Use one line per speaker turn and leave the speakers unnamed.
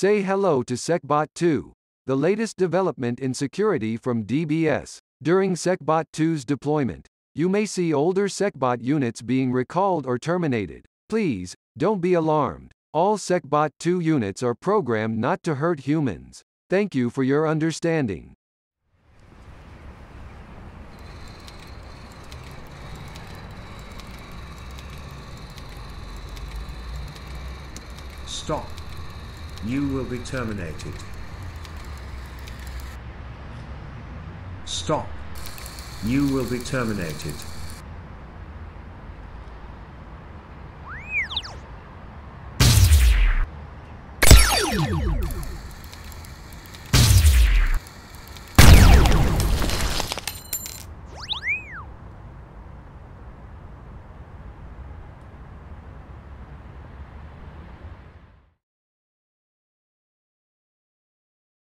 Say hello to SecBot 2, the latest development in security from DBS. During SecBot 2's deployment, you may see older SecBot units being recalled or terminated. Please, don't be alarmed. All SecBot 2 units are programmed not to hurt humans. Thank you for your understanding.
Stop. You will be terminated. Stop. You will be terminated.